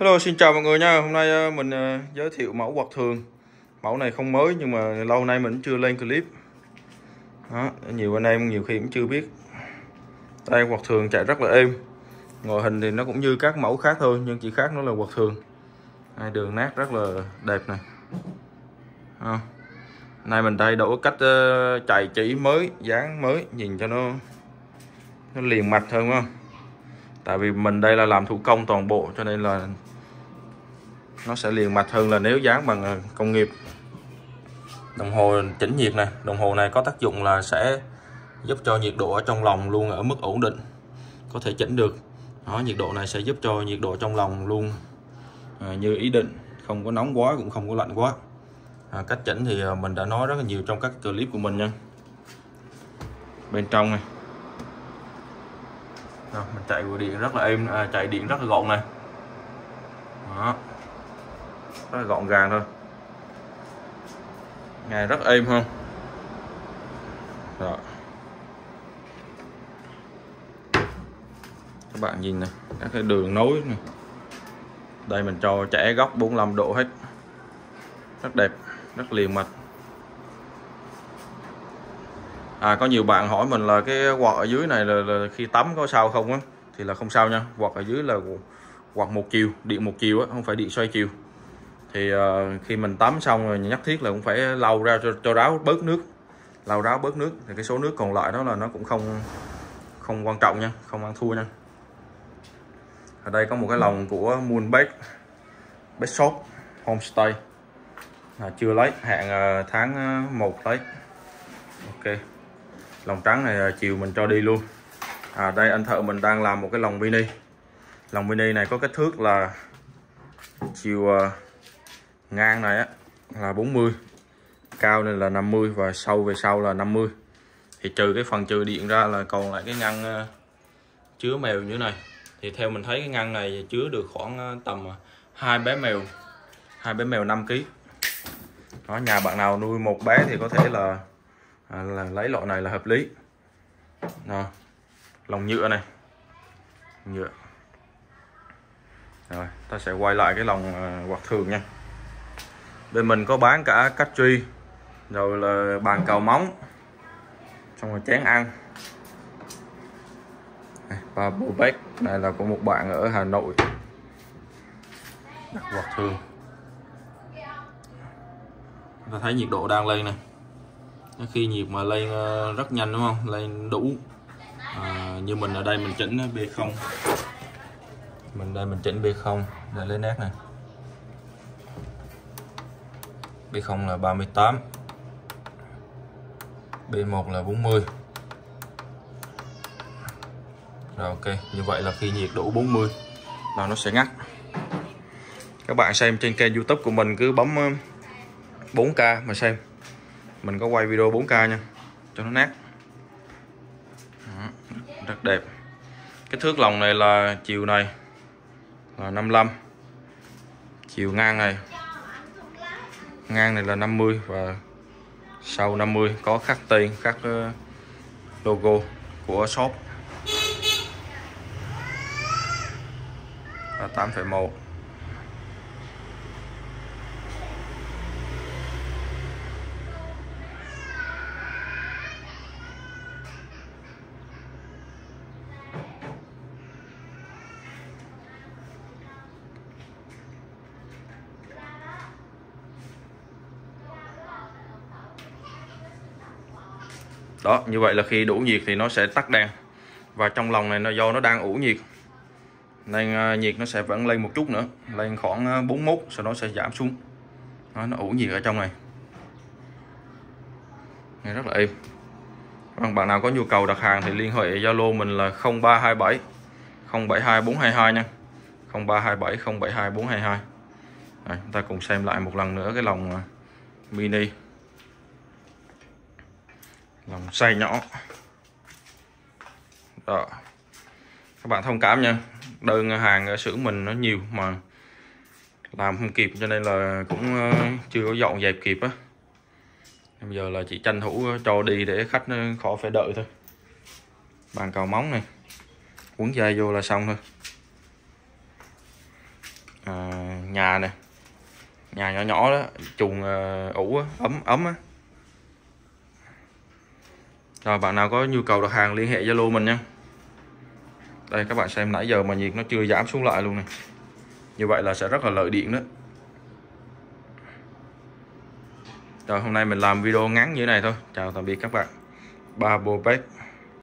Hello xin chào mọi người nha. Hôm nay ờ, mình ờ, giới thiệu mẫu quạt thường. Mẫu này không mới nhưng mà lâu nay mình chưa lên clip. Đó, Nhiều anh em nhiều khi cũng chưa biết. Đây quạt thường chạy rất là êm. Ngoại hình thì nó cũng như các mẫu khác thôi Nhưng chỉ khác nó là quạt thường. Hai đường nát rất là đẹp này. Đó. Nay mình thay đổi cách ờ, chạy chỉ mới, dáng mới Nhìn cho nó nó liền mạch hơn không? Tại vì mình đây là làm thủ công toàn bộ cho nên là nó sẽ liền mạch hơn là nếu dán bằng ờ, công nghiệp. Đồng hồ chỉnh nhiệt này đồng hồ này có tác dụng là sẽ giúp cho nhiệt độ ở trong lòng luôn ở mức ổn định có thể chỉnh được. Đó nhiệt độ này sẽ giúp cho nhiệt độ trong lòng luôn à, như ý định không có nóng quá cũng không có lạnh quá. À, cách chỉnh thì ờ, mình đã nói rất là nhiều trong các clip của mình nha. Bên trong này. Rồi, mình chạy của điện rất là êm à, chạy điện rất là gọn này. Đó. Rất là gọn gàng thôi. Nghe rất êm không rồi các bạn nhìn này các cái đường nối này. Đây mình cho trẻ góc 45 độ hết. Rất đẹp rất liền mạch à có nhiều bạn hỏi mình là cái quạt ở dưới này là, là khi tắm có sao không á? Thì là không sao nha quạt ở dưới là quạt một chiều điện một chiều á không phải điện xoay chiều. Thì uh, khi mình tắm xong rồi nhất thiết là cũng phải lau ra cho, cho ráo bớt nước lau ráo bớt nước. Thì cái số nước còn lại đó là nó cũng không không quan trọng nha không ăn thua nha. Ở đây có một cái lồng của Moonbake Best Shop Homestay. À, chưa lấy hẹn uh, ờ, tháng ờ, 1 lấy. Ok lòng trắng này à, chiều mình cho đi luôn. À đây anh thợ mình đang làm một cái lồng mini. Lồng mini này có kích thước là chiều à, ngang này á là 40 cao này là 50 và sâu về sau là 50 thì trừ cái phần trừ điện ra là còn lại cái ngăn à, chứa mèo như thế này. Thì theo mình thấy cái ngăn này chứa được khoảng tầm hai bé mèo hai bé mèo 5 kg đó nhà bạn nào nuôi một bé thì có thể là, à, là lấy loại này là hợp lý. Đó. Lòng nhựa này. Nhựa. Rồi ta sẽ quay lại cái lòng à, quạt thường nha. Bên mình có bán cả cách truy rồi là bàn cầu móng xong rồi chén ăn. Và bộ bếp này là của một bạn ở Hà Nội. Đặt quạt thường. Ta thấy nhiệt độ đang lên này khi nhiệt mà lên ờ, rất nhanh đúng không? Lên đủ. À, như mình ở đây mình chỉnh ờ, B0 mình đây mình chỉnh B0 để lấy nét này. B0 là 38 B1 là 40 rồi ok. Như vậy là khi nhiệt đủ 40 là nó sẽ ngắt. Các bạn xem trên kênh youtube của mình cứ bấm ờ, 4k mà xem mình có quay video 4k nha. Cho nó nát. Đó, rất đẹp. Cái thước lòng này là chiều này là 55 chiều ngang này. Ngang này là 50 và sau 50 có khắc tên khắc ờ, logo của shop. Là 8,1 đó như vậy là khi đủ nhiệt thì nó sẽ tắt đèn. Và trong lòng này nó do nó đang ủ nhiệt. Nên à, nhiệt nó sẽ vẫn lên một chút nữa lên khoảng à, 41 sau đó sẽ giảm xuống. Đó, nó ủ nhiệt ở trong này. Nghe rất là êm. Vâng, bạn nào có nhu cầu đặt hàng thì liên hệ Zalo mình là 0327 072 422 nha. 0327 072 422 chúng ta cùng xem lại một lần nữa cái lòng à, mini lòng xay nhỏ đó. Các bạn thông cảm nha. Đơn hàng ở xưởng mình nó nhiều mà làm không kịp cho nên là cũng ờ, chưa có dọn dẹp kịp á. Bây giờ là chỉ tranh thủ ờ, cho đi để khách nó khỏi phải đợi thôi. Bàn cầu móng này. Quấn dây vô là xong thôi. À, nhà nè. Nhà nhỏ nhỏ đó chuồng ủ á, ấm ấm á rồi, bạn nào có nhu cầu đặt hàng liên hệ Zalo mình nha. Đây, các bạn xem nãy giờ mà nhiệt nó chưa giảm xuống lại luôn này. Như vậy là sẽ rất là lợi điện đó. Rồi, hôm nay mình làm video ngắn như thế này thôi. Chào tạm biệt các bạn. Ba bô